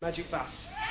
Magic Bus.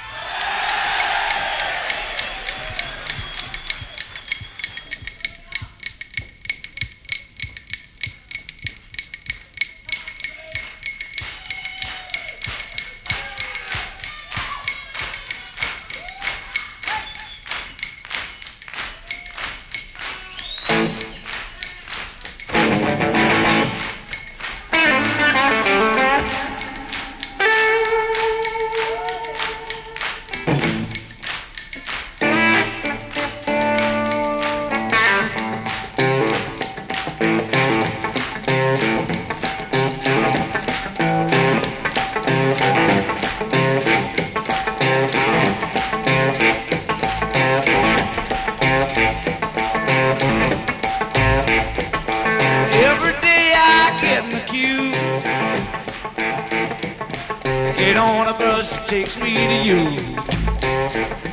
Get on a bus, takes me to you.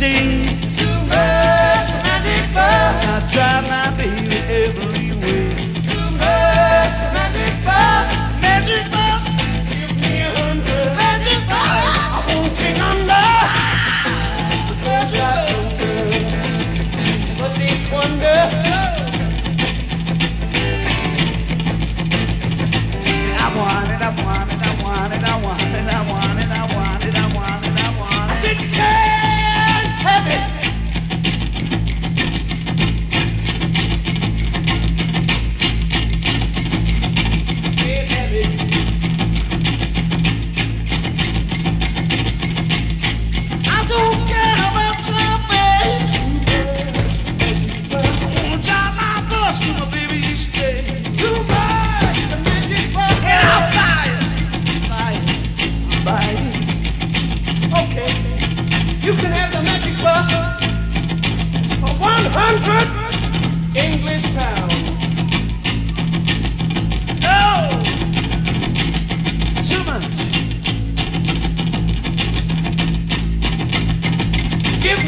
day.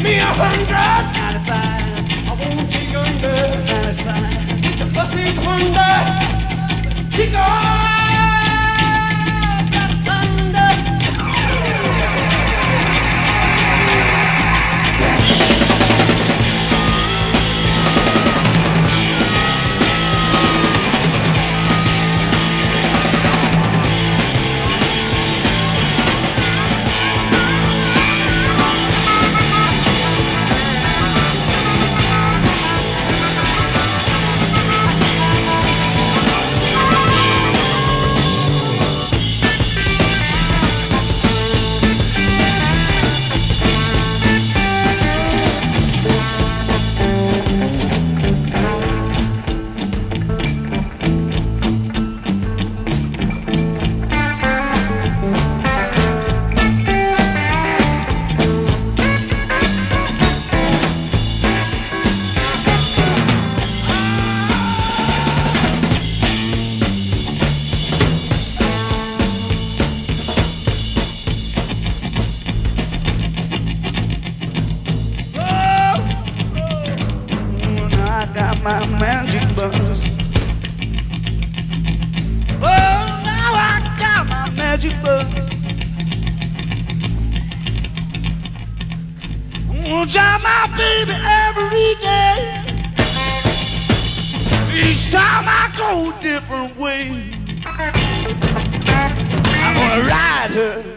me a hundred ninety-five. I won't take under. Ninety-five. Get your pussy's wonder. I got my magic bus. Oh, now I got my magic bus. I'm gonna drive my baby every day. Each time I go a different way. I'm gonna ride her.